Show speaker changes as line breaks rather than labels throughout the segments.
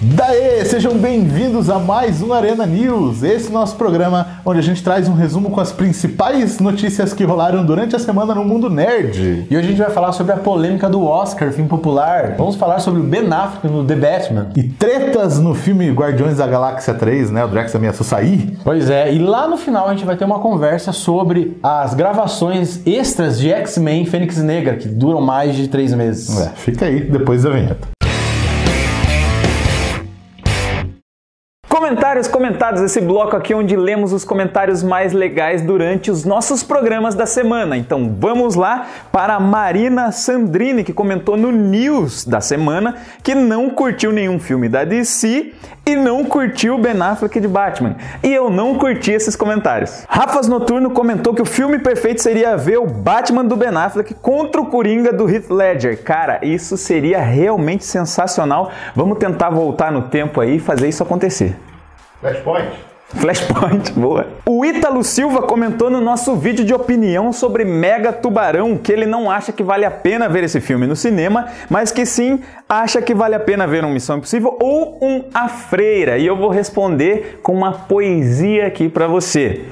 Daê, sejam bem-vindos a mais um Arena News, esse nosso programa onde a gente traz um resumo com as principais notícias que rolaram durante a semana no mundo nerd.
E hoje a gente vai falar sobre a polêmica do Oscar, filme popular. Vamos falar sobre o Ben Affleck no The Batman.
E tretas no filme Guardiões da Galáxia 3, né? O Drax ameaçou sair.
Pois é, e lá no final a gente vai ter uma conversa sobre as gravações extras de X-Men Fênix Negra, que duram mais de três meses.
É, fica aí depois da vinheta.
Comentários comentados, esse bloco aqui onde lemos os comentários mais legais durante os nossos programas da semana. Então vamos lá para a Marina Sandrini, que comentou no News da semana que não curtiu nenhum filme da DC e não curtiu o Ben Affleck de Batman. E eu não curti esses comentários. Rafas Noturno comentou que o filme perfeito seria ver o Batman do Ben Affleck contra o Coringa do Heath Ledger. Cara, isso seria realmente sensacional. Vamos tentar voltar no tempo aí e fazer isso acontecer.
Flashpoint.
Flashpoint, boa. O Ítalo Silva comentou no nosso vídeo de opinião sobre Mega Tubarão que ele não acha que vale a pena ver esse filme no cinema, mas que sim acha que vale a pena ver um Missão Impossível ou um A Freira. E eu vou responder com uma poesia aqui para você.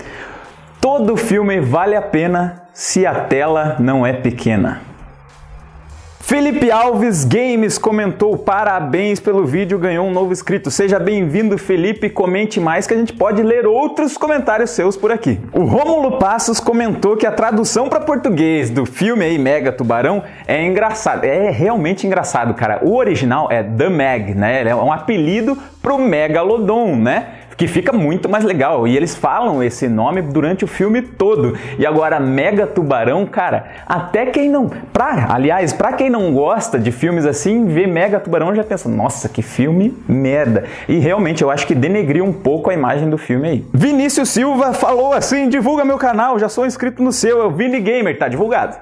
Todo filme vale a pena se a tela não é pequena. Felipe Alves Games comentou: parabéns pelo vídeo, ganhou um novo inscrito. Seja bem-vindo, Felipe. Comente mais que a gente pode ler outros comentários seus por aqui. O Rômulo Passos comentou que a tradução para português do filme aí, Mega Tubarão, é engraçado. É realmente engraçado, cara. O original é The Meg, né? É um apelido pro Megalodon, né? Que fica muito mais legal. E eles falam esse nome durante o filme todo. E agora, Mega Tubarão, cara, até quem não. Pra, aliás, pra quem não gosta de filmes assim, ver Mega Tubarão já pensa, nossa, que filme merda. E realmente eu acho que denegriu um pouco a imagem do filme aí. Vinícius Silva falou assim: divulga meu canal, já sou inscrito no seu, é o Vini Gamer, tá divulgado.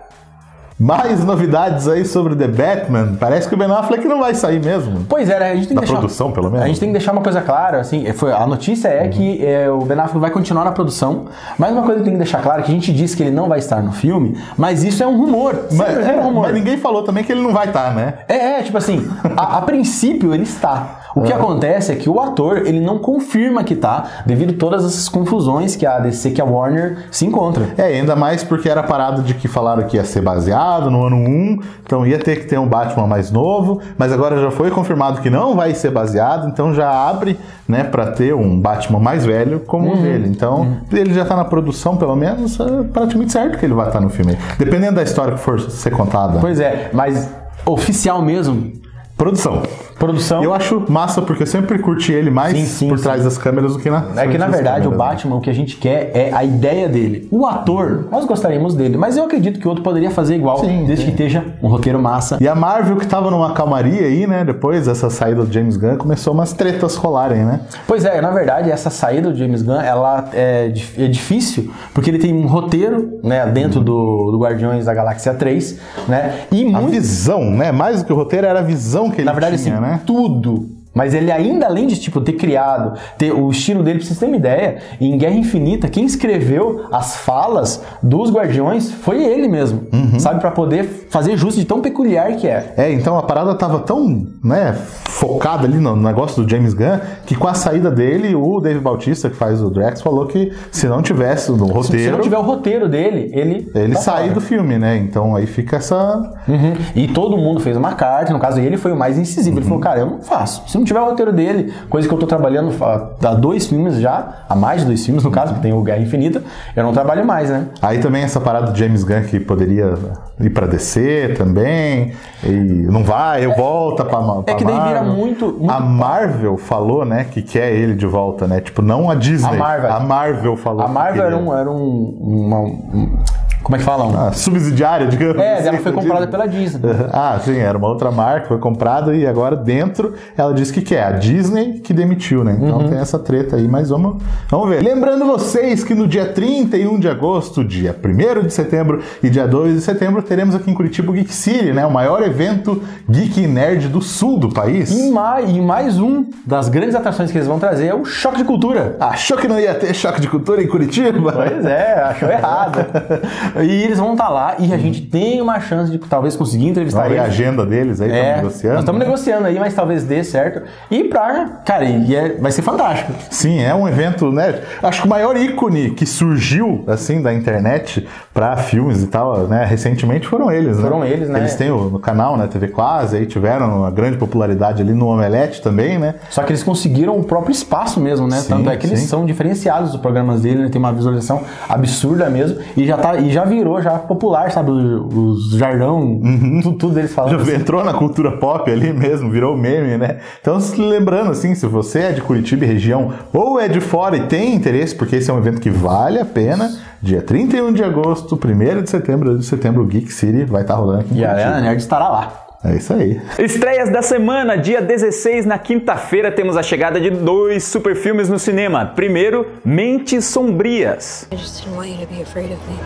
Mais novidades aí sobre The Batman. Parece que o Ben Affleck não vai sair mesmo.
Pois é, a gente tem
da
que deixar,
produção, pelo menos.
A gente tem que deixar uma coisa clara, assim, foi, a notícia é uhum. que é, o Ben Affleck vai continuar na produção, mas uma coisa que tem que deixar clara é que a gente disse que ele não vai estar no filme, mas isso é um rumor.
Mas,
é,
um rumor. mas ninguém falou também que ele não vai estar, né?
É, é tipo assim, a, a princípio ele está. O que acontece é que o ator, ele não confirma que tá, devido a todas essas confusões que a DC, que a Warner se encontra.
É, ainda mais porque era parado de que falaram que ia ser baseado no ano 1, então ia ter que ter um Batman mais novo, mas agora já foi confirmado que não vai ser baseado, então já abre, né, para ter um Batman mais velho como o uhum. dele. Então, uhum. ele já tá na produção, pelo menos, é praticamente certo que ele vai estar no filme. Dependendo da história que for ser contada.
Pois é, mas oficial mesmo,
Produção.
Produção.
Eu acho massa porque eu sempre curti ele mais sim, sim, por sim. trás das câmeras do que na
É que na verdade o Batman, o que a gente quer é a ideia dele. O ator, nós gostaríamos dele, mas eu acredito que o outro poderia fazer igual, desde que esteja um roteiro massa.
E a Marvel que tava numa calmaria aí, né, depois dessa saída do James Gunn, começou umas tretas rolarem, né?
Pois é, na verdade essa saída do James Gunn, ela é, é difícil porque ele tem um roteiro, né, dentro do, do Guardiões da Galáxia 3, né?
E a muito... visão, né? Mais do que o roteiro era a visão que ele
Na verdade,
tinha,
assim,
né?
tudo mas ele ainda, além de tipo, ter criado, ter o estilo dele, pra vocês terem uma ideia, em Guerra Infinita, quem escreveu as falas dos Guardiões foi ele mesmo, uhum. sabe? para poder fazer justo de tão peculiar que é.
É, então a parada tava tão, né, focada ali no negócio do James Gunn, que com a saída dele, o Dave Bautista, que faz o Drax, falou que se não tivesse no roteiro... Se
não tiver o roteiro dele, ele...
Ele tá sai do filme, né? Então aí fica essa...
Uhum. E todo mundo fez uma carta, no caso ele foi o mais incisivo, uhum. ele falou, cara, eu não faço. Se não tiver o roteiro dele, coisa que eu tô trabalhando há dois filmes já, há mais de dois filmes no caso, que tem o Guerra Infinita, eu não trabalho mais, né?
Aí também essa parada do James Gunn que poderia ir para DC também, e não vai, eu volta pra, pra
É que daí vira muito, muito,
A Marvel falou, né, que quer ele de volta, né? Tipo, não a Disney. A
Marvel.
A Marvel falou.
A Marvel era um, era um, uma, um como é que falam?
Ah, subsidiária, digamos
É, assim, ela foi comprada pela Disney.
ah, sim, era uma outra marca, foi comprada e agora dentro ela disse que quer. A Disney que demitiu, né? Então uhum. tem essa treta aí, mas vamos, vamos ver. Lembrando vocês que no dia 31 de agosto, dia 1 de setembro e dia 2 de setembro teremos aqui em Curitiba o Geek City, né? O maior evento geek e nerd do sul do país.
E mais, e mais um das grandes atrações que eles vão trazer é o Choque de Cultura.
Achou que não ia ter Choque de Cultura em Curitiba?
Pois é, achou errado. E eles vão estar lá e a gente tem uma chance de talvez conseguir entrevistar
Olha a
eles.
agenda deles aí,
É,
estamos
nós
negociando.
estamos
né?
negociando aí, mas talvez dê certo. E pra, cara, e é- vai ser fantástico.
Sim, é um evento, né? Acho que o maior ícone que surgiu, assim, da internet pra filmes e tal, né? Recentemente foram eles, né?
Foram eles, né?
Eles têm o, no canal, né? TV Quase, aí tiveram uma grande popularidade ali no Omelete também, né?
Só que eles conseguiram o próprio espaço mesmo, né?
Sim,
Tanto é que eles
sim.
são diferenciados dos programas dele, né? Tem uma visualização absurda mesmo. E já, tá, e já virou já popular, sabe? Os, os jardão, tudo, tudo deles falando.
Já entrou na cultura pop ali mesmo, virou meme, né? Então, lembrando assim, se você é de Curitiba e região ou é de fora e tem interesse, porque esse é um evento que vale a pena, dia 31 de agosto, 1 de setembro, 2 de setembro, o Geek City vai estar rolando aqui em
E a
Curitiba.
Arena Nerd estará lá.
É isso aí.
Estreias da semana, dia 16, na quinta-feira, temos a chegada de dois super filmes no cinema. Primeiro, Mentes Sombrias.
I just didn't want you to be afraid of me.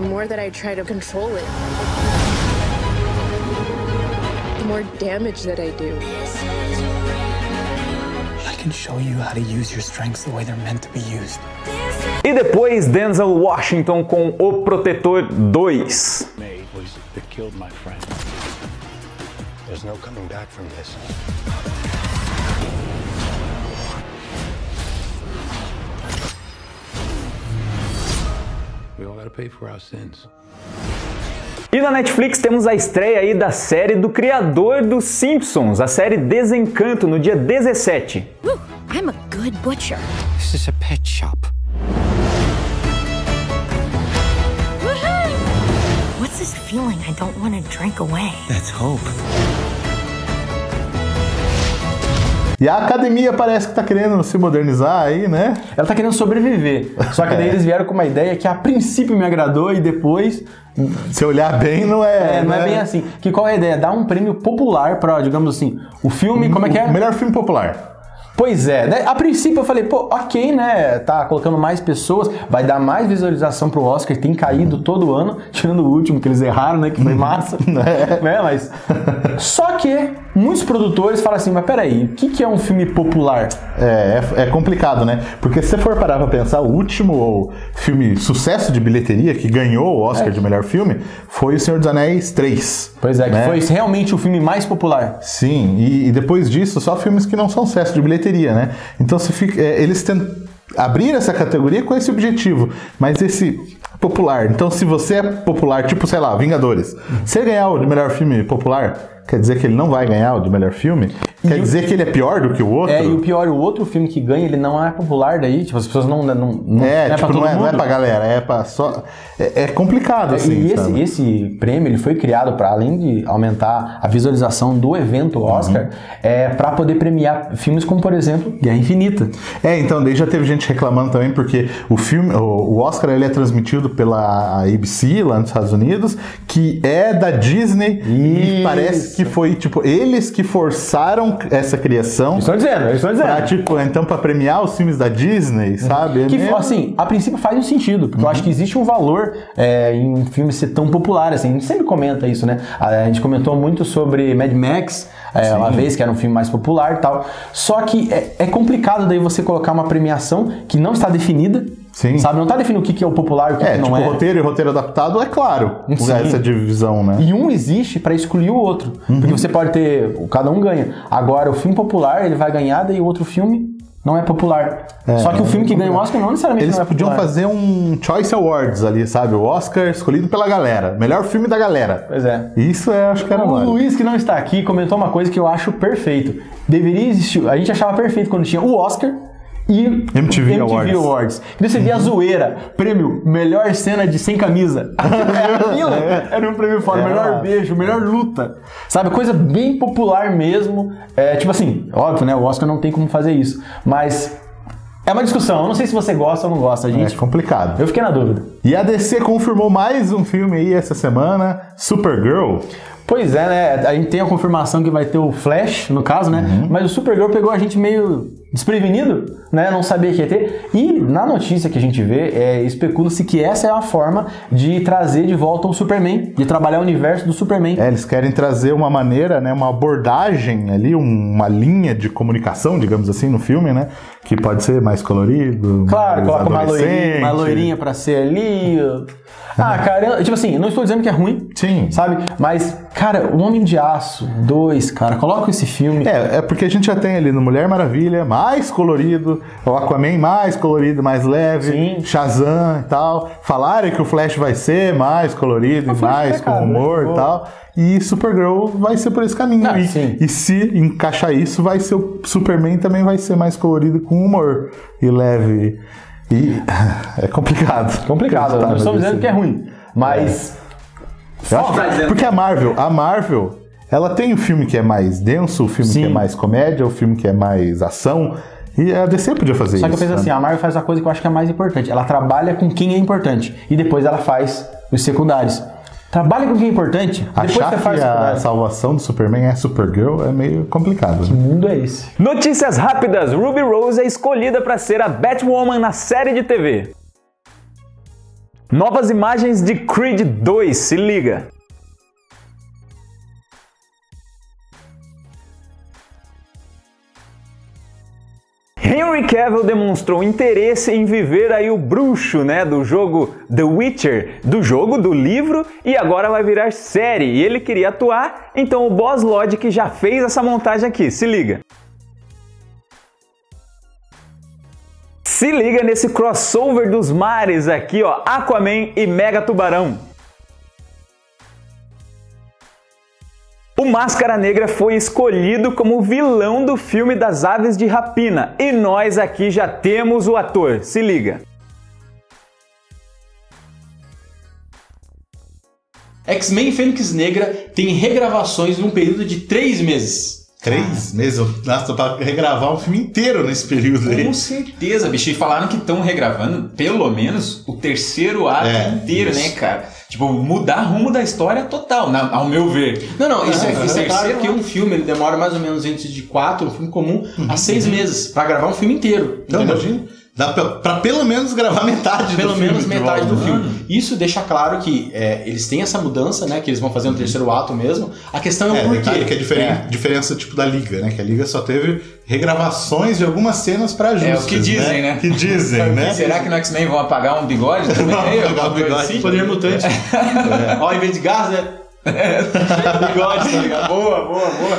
The more that I try to control it, the more damage that I do.
I can show you how to use your strengths the way they're meant to be used.
E depois, Denzel Washington com O Protetor 2.
made was that killed my friend. There's no coming back from this. We all gotta pay for our sins.
E na Netflix temos a estreia aí da série do criador dos Simpsons, a série Desencanto, no dia 17.
Woo, I'm a good butcher.
This is a pet shop.
Feeling I don't want to drink away?
That's hope.
E a academia parece que tá querendo se modernizar aí, né?
Ela tá querendo sobreviver. Só que daí
É.
eles vieram com uma ideia que a princípio me agradou e depois
Se olhar bem, não é.
É, não é
né?
bem assim. Que qual é a ideia? Dar um prêmio popular pra, digamos assim, o filme, como é que é?
O melhor filme popular.
Pois é, né? a princípio eu falei, pô, ok, né? Tá colocando mais pessoas, vai dar mais visualização pro Oscar, tem caído todo ano, tirando o último que eles erraram, né? Que foi massa. né? Mas. Só que muitos produtores falam assim, mas peraí, o que, que é um filme popular?
É, é, é complicado, né? Porque se você for parar pra pensar, o último filme sucesso de bilheteria que ganhou o Oscar
É.
de melhor filme foi O Senhor dos Anéis 3.
Pois é, que
né?
foi realmente o filme mais popular.
Sim, e, e depois disso, só filmes que não são sucesso de bilheteria, né? Então se fica, é, eles tentam abrir essa categoria com esse objetivo, mas esse popular. Então se você é popular, tipo, sei lá, Vingadores, ele ganhar o de melhor filme popular, quer dizer que ele não vai ganhar o de melhor filme? Quer
E o-
dizer que ele é pior do que o outro?
É, e o pior, o outro filme que ganha, ele não é popular daí, tipo, as pessoas não. não, não
É,
pra
tipo,
todo
não é, não é
mundo.
pra galera, é pra só. É, é complicado, assim.
e esse, esse prêmio ele foi criado para além de aumentar a visualização do evento
Uhum.
Oscar, é para poder premiar filmes como por exemplo Guerra Infinita.
É, então, daí já teve gente reclamando também, porque o filme, o, o Oscar, ele é transmitido pela ABC lá nos Estados Unidos, que é da Disney, e
Isso.
parece que foi, tipo, eles que forçaram essa criação
Estou dizendo, estou dizendo.
pra, tipo, então, pra premiar os filmes da Disney, sabe? É
Que,
meio-
assim, a princípio faz um sentido, porque eu acho que existe um valor é, em um filme ser tão popular, assim, a gente sempre comenta isso, né? A, a gente comentou muito sobre Mad Max, é, uma vez que era um filme mais popular e tal, só que é, é complicado daí você colocar uma premiação que não está definida,
Sim.
sabe? Não está definido o que que é o popular e o que,
É,
que não
tipo,
é.
roteiro e roteiro adaptado, é claro,
Sim.
essa divisão, né?
E um existe para excluir o outro.
Uhum.
Porque você pode ter. Cada um ganha. Agora, o filme popular, ele vai ganhar, daí o outro filme não é popular. Só que o filme que ganha o Oscar não necessariamente
Eles
não é
podiam
popular.
fazer um Choice Awards ali, sabe? O Oscar escolhido pela galera. Melhor filme da galera.
Pois é.
Isso é, acho que era
O. Luiz, que não está aqui, comentou uma coisa que eu acho perfeito. Deveria existir. A gente achava perfeito quando tinha o Oscar e
MTV
o
Awards.
Awards. Daí você via a zoeira. Prêmio Melhor Cena de Sem Camisa. Era aquilo. Era um prêmio foda.
É.
Melhor beijo, melhor luta. Sabe? Coisa bem popular mesmo. É, tipo assim, óbvio, né? O Oscar não tem como fazer isso. Mas é uma discussão. Eu não sei se você gosta ou não gosta,
É
gente.
complicado.
Eu fiquei na dúvida.
E a DC confirmou mais um filme aí essa semana, Supergirl.
Pois é, né? A gente tem a confirmação que vai ter o Flash, no caso, né?
Uhum.
Mas o Supergirl pegou a gente meio
desprevenido, né? Não sabia que ia ter. E na notícia que a gente vê, é, especula-se que essa é uma forma de trazer de volta o Superman, de trabalhar o universo do Superman.
É, eles querem trazer uma maneira, né, uma abordagem ali, um- uma linha de comunicação, digamos assim, no filme, né? Que pode ser mais colorido.
Claro,
mais
coloca uma loirinha, uma loirinha pra ser ali. Ah, cara, eu- tipo assim, não estou dizendo que é ruim,
Sim.
sabe? Mas, cara, O Homem de Aço 2, cara, coloca esse filme.
É, é porque a gente já tem ali no Mulher Maravilha mais colorido, o Aquaman mais colorido, mais leve,
Sim.
Shazam e tal. Falaram que o Flash vai ser mais colorido e
Flash
mais
é,
com
cara,
humor
né?
e tal. E Supergirl vai ser por esse caminho.
Ah,
e, e se encaixar isso, vai ser o Superman também vai ser mais colorido com humor e leve. E é complicado.
Complicado, não estamos
mas
dizendo
assim,
que é ruim, mas
eu acho- porque a Marvel, a Marvel, ela tem o filme que é mais denso, o filme
Sim.
que é mais comédia, o filme que é mais ação. E a DC podia fazer
Só que eu
isso.
penso assim,
né?
a Marvel faz uma coisa que eu acho que é mais importante. Ela trabalha com quem é importante. E depois ela faz os secundários. Trabalha com quem é importante, depois
Achar
você faz
que a salvação do Superman é Supergirl é meio complicado.
Que
Né?
mundo é esse?
Notícias rápidas: Ruby Rose é escolhida para ser a Batwoman na série de TV. Novas imagens de Creed 2, se liga. Henry Cavill demonstrou interesse em viver aí o bruxo, né, do jogo The Witcher, do jogo, do livro, e agora vai virar série. E ele queria atuar, então o Boss Logic já fez essa montagem aqui, se liga. Se liga nesse crossover dos mares aqui, ó, Aquaman e Mega Tubarão. O Máscara Negra foi escolhido como vilão do filme das Aves de Rapina e nós aqui já temos o ator. Se liga.
X-Men e Fênix Negra tem regravações num período de três meses.
Três meses? Nossa, pra regravar um filme inteiro nesse período aí.
Com certeza, bicho. E falaram que estão regravando pelo menos o terceiro ato
É,
inteiro,
isso.
né, cara? Tipo, mudar rumo da história total, na- ao meu ver.
Não, não, isso, é, isso é claro que um filme ele demora mais ou menos entre de quatro, um filme comum, a seis meses pra gravar um filme inteiro.
Então,
entendeu?
imagina. Dá pra, pra pelo menos gravar metade
Pelo
do filme.
menos
de
metade do
né?
filme. Isso deixa claro que é, eles têm essa mudança, né? Que eles vão fazer um terceiro ato mesmo. A questão é,
É,
o porquê.
que é diferen- diferença tipo da Liga, né? Que a Liga só teve regravações de algumas cenas pra ajustes,
É o que dizem, né?
Que dizem, né?
Será que no X-Men vão apagar um bigode também?
Vão apagar o
coisa
bigode.
assim?
Poder mutante. Ó, em vez de gás, né? Bigode, tá ligado? Boa, boa, boa.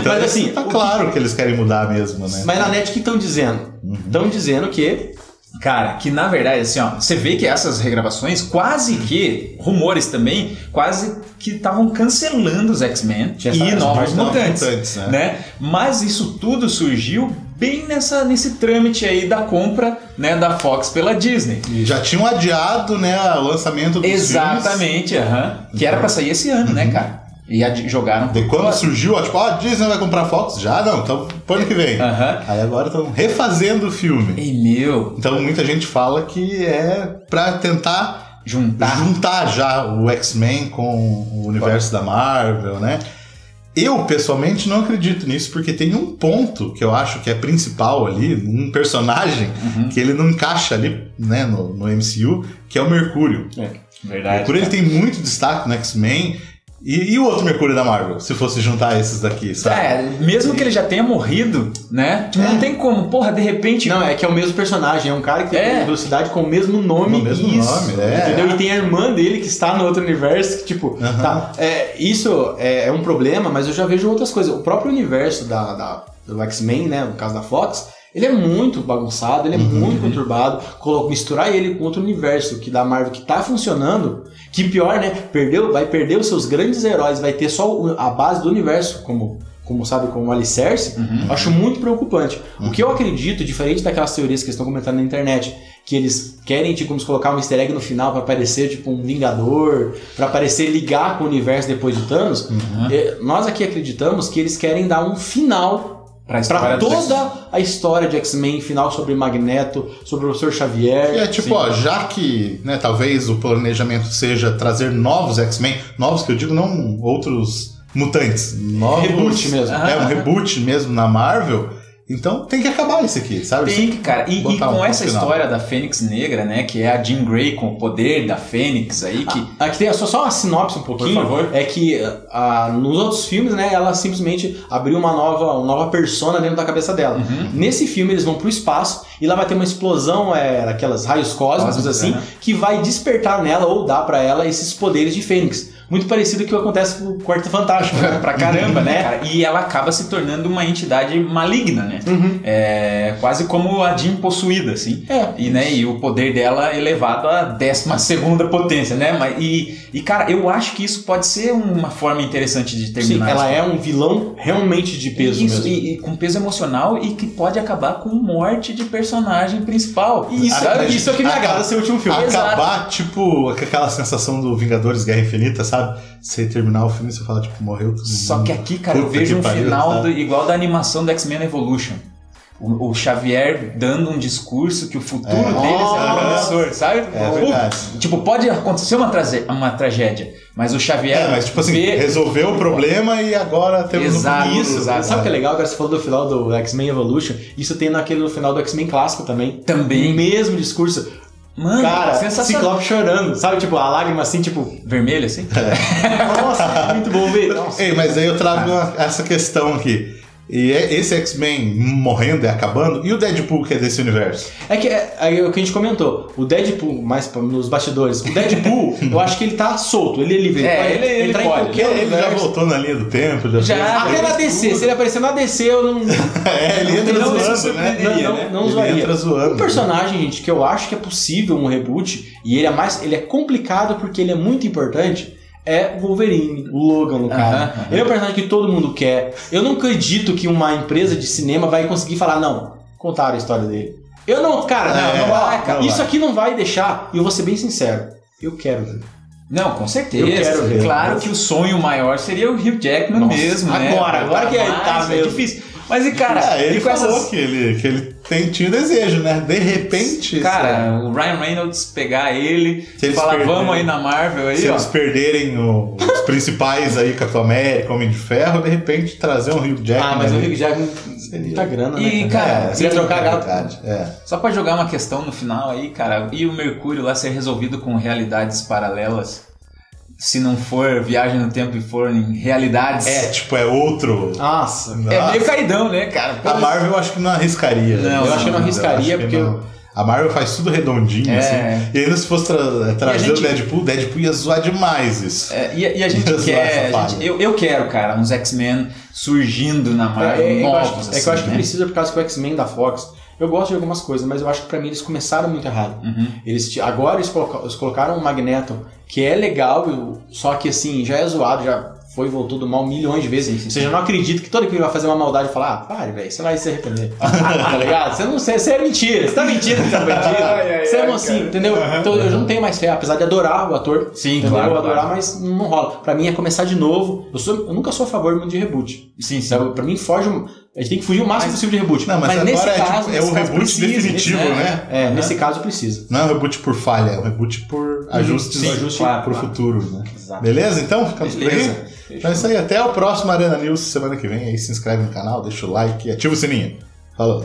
Então,
Mas assim,
tá
o que-
claro que eles querem mudar mesmo, né?
Mas na net o que estão dizendo? Estão dizendo que
Cara, que na verdade, assim, ó, você vê que essas regravações, quase que, rumores também, quase que estavam cancelando os X-Men e Novos Mutantes,
Mutantes, né?
né? Mas isso tudo surgiu bem nessa, nesse trâmite aí da compra, né, da Fox pela Disney.
E já tinham adiado, né, o lançamento dos
Exatamente, aham. Que era pra sair esse ano, né, cara? E jogaram
filmes. De quando surgiu, ó, tipo, ó, a Disney vai comprar Fox? Já não, então pro ano que vem.
Aham.
Aí agora estão refazendo o filme.
Ei, meu,
Então muita gente fala que é pra tentar
juntar.
juntar já o X-Men com o universo da Marvel, né? Eu, pessoalmente, não acredito nisso, porque tem um ponto que eu acho que é principal ali, um personagem
Uhum.
que ele não encaixa ali, né, no, no MCU, que é o Mercúrio. O
Verdade.
Mercúrio ele tem muito destaque no X-Men. E, e o outro Mercúrio da Marvel, se fosse juntar esses daqui, sabe?
É, mesmo que ele já tenha morrido, né? Tipo,
É.
não tem como, porra, de repente.
Não, é que é o mesmo personagem, é um cara que tem
É.
velocidade com o mesmo nome.
Com o mesmo nome, é.
Entendeu? E tem a irmã dele que está no outro universo, que, tipo, tá. É, isso é, é um problema, mas eu já vejo outras coisas. O próprio universo da, da- do X-Men, né? No caso da Fox, ele é muito bagunçado, ele é
Uhum.
muito conturbado. Colo- misturar ele com outro universo que da Marvel que tá funcionando, que pior, né? Perdeu, vai perder os seus grandes heróis, vai ter só a base do universo como. Como sabe, como alicerce, eu acho muito preocupante. O que eu acredito, diferente daquelas teorias que estão comentando na internet, que eles querem, tipo, como colocar um easter egg no final pra aparecer, tipo, um Vingador, pra aparecer ligar com o universo depois de Thanos, é, nós aqui acreditamos que eles querem dar um final
Pra
toda a história de X-Men, final sobre Magneto, sobre o Professor Xavier.
E é tipo,
Sim.
ó, já que, né, talvez o planejamento seja trazer novos X-Men, novos que eu digo, não outros mutantes, novos,
Reboot mesmo.
É um reboot mesmo na Marvel. Então tem que acabar isso aqui, sabe?
Tem que, cara. E, e
um
com
ponto
essa
final.
história da Fênix Negra, né? Que é a Jean Grey com o poder da Fênix aí, que.
Aqui tem só, só uma sinopse um pouquinho.
Por favor.
É que ah, nos outros filmes, né, ela simplesmente abriu uma nova, uma nova persona dentro da cabeça dela.
Uhum.
Nesse filme eles vão pro espaço e lá vai ter uma explosão, é, daquelas raios cósmicos, assim,
né?
que vai despertar nela ou dar pra ela esses poderes de Fênix. Muito parecido com o que acontece com o Quarto Fantástico, né?
pra caramba, né, cara? E ela acaba se tornando uma entidade maligna, né? É quase como a Jean possuída, assim.
É.
E, né, e o poder dela elevado à décima segunda potência, né? Mas, e, e, cara, eu acho que isso pode ser uma forma interessante de
Sim,
terminar.
ela
a
é um vilão realmente de peso
Isso,
mesmo.
e, e com peso emocional e que pode acabar com morte de personagem principal.
Isso,
Sabe?
isso é o que me agrada ser o último filme.
Acabar, tipo, com aquela sensação do Vingadores Guerra Infinita, sabe? Você terminar o filme e você fala, tipo, morreu todo
Só que aqui, cara, eu vejo um
pariu,
final
sabe?
do- igual da animação do X-Men Evolution. O, o Xavier dando um discurso que o futuro
É.
deles é
Nossa.
promissor, sabe?
É.
Tipo, pode acontecer uma, uma tragédia, mas o Xavier.
É, mas tipo assim,
vê-
resolveu o problema e agora temos
Exato,
um.
Isso,
exato.
sabe o que é legal? Agora você falou do final do X-Men Evolution. Isso tem naquele no final do X-Men clássico também.
Também.
O mesmo discurso.
Mano,
Cara,
sensacional.
Ciclope chorando. Sabe, tipo, a lágrima assim, tipo.
Vermelho, assim?
Nossa, é muito bom ver. Nossa.
Ei, mas aí eu trago uma- essa questão aqui. E é esse X-Men morrendo e acabando, e o Deadpool que é desse universo?
É que é, é o que a gente comentou. O Deadpool, mais nos bastidores, o Deadpool, eu acho que ele tá solto, ele é livre.
É,
pode
ele- ele
entrar
pode.
em qualquer
Ele já
universo.
voltou na linha do tempo, já,
Já.
fez-
Até na DC, se ele aparecer na DC, eu não.
É, ele entra
não,
zoando,
não,
né?
surpreenderia,
não,
né?
não
Ele
zoaria.
entra zoando.
Um personagem, gente, que eu acho que é possível um reboot, e ele é mais. Ele é complicado porque ele é muito importante. É o Wolverine, o Logan, no caso.
Aham.
Ele é um personagem que todo mundo quer. Eu não acredito que uma empresa de cinema vai conseguir falar, não, contaram a história dele. Eu não, cara, não,
É,
não vai, cara.
não
Isso
vai.
aqui não vai deixar, e eu vou ser bem sincero. Eu quero ver.
Não, com certeza.
Eu quero ver.
Claro que o sonho maior seria o Hugh Jackman
Nossa,
mesmo, né?
agora, agora que ele tá
é difícil. Mas e cara,
É, ele
e com
falou
essas
que ele, que ele tem, tinha desejo, né? De repente.
Cara, o Ryan Reynolds pegar ele,
Se eles
falar,
perderem-
vamos aí na Marvel aí,
se
ó.
eles perderem o- os principais aí, Capitão América, Homem de Ferro, de repente trazer um Hugh Jackman.
Ah, mas o
ali.
Hugh Jackman muita grana,
E,
né?
cara,
É, seria
e-
trocar gato.
Verdade, é.
Só pra jogar uma questão no final aí, cara, e o Mercúrio lá ser resolvido com realidades paralelas? Se não for viagem no tempo e for em realidades.
É, tipo, é outro.
Nossa.
É meio caidão, né, cara?
A Marvel eu acho que não arriscaria.
Não,
eu acho que não arriscaria,
que
porque-
não. A Marvel faz tudo redondinho,
É.
assim. E ainda se fosse tra- trazer
gente-
o Deadpool, o Deadpool ia zoar demais isso.
É, e, e a gente
Ia zoar
quer.
essa
a gente- eu, eu quero, cara, uns X-Men surgindo na
É,
Marvel.
é, é que eu acho,
novos,
é que eu acho
assim,
que
né?
precisa por causa que o X-Men da Fox. Eu gosto de algumas coisas, mas eu acho que pra mim eles começaram muito errado.
Uhum.
Eles agora eles, coloca- eles colocaram um Magneto que é legal, eu- só que assim, já é zoado, já foi e voltou do mal milhões de vezes. Você já não acredita que todo ele vai fazer uma maldade falar, ah, pare, velho, você vai se arrepender. tá ligado? Você não você, você é mentira, você tá mentindo que tá
ai,
você é mocinho, entendeu? Então eu já não tenho mais fé, apesar de adorar o ator.
Sim,
entendeu?
claro,
Eu adorar,
claro.
mas não rola. Pra mim é começar de novo. Eu, sou, eu nunca sou a favor de reboot.
Sim, sim.
Sabe? Pra mim, foge. A gente tem que fugir o máximo possível de reboot.
Não, mas agora
nesse
é, tipo,
caso,
é
nesse
o reboot
precisa,
definitivo,
nesse-
né?
É, nesse caso precisa.
Não é um reboot por falha, é um reboot por ajustes
Sim, ajuste, claro,
o
claro.
futuro, né?
Exato.
Beleza? Então, ficamos
Beleza.
por aí. Então é isso aí. Até o próximo Arena News semana que vem. Aí se inscreve no canal, deixa o like e ativa o sininho. Falou.